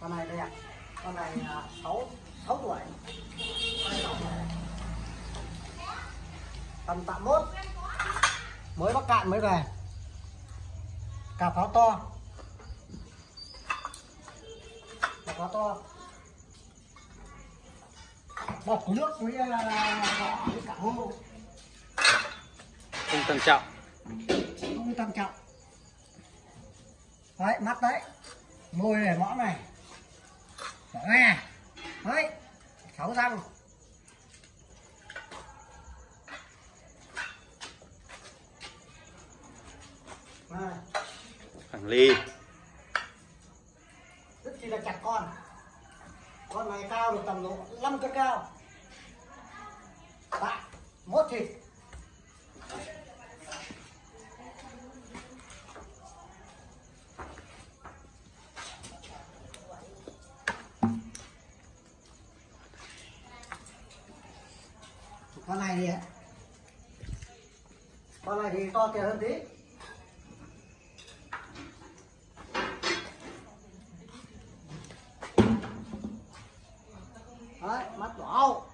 con này đẹp con này là sáu sáu tuổi. Tầm tạm mốt. Mới bắc cạn mới về. Cà pháo to. Cà pháo to. Bọc nước với với cả hô không tăng trọng. Không tăng trọng. Đấy mắt đấy. Môi này mõm này nghe đấy sáu răng phẳng ly. Rất chỉ là chặt con. Con này cao được tầm độ 5 cân cao. Bạn mốt thịt con này thì con này thì to kẹo hơn tí. Đấy mắt đỏ.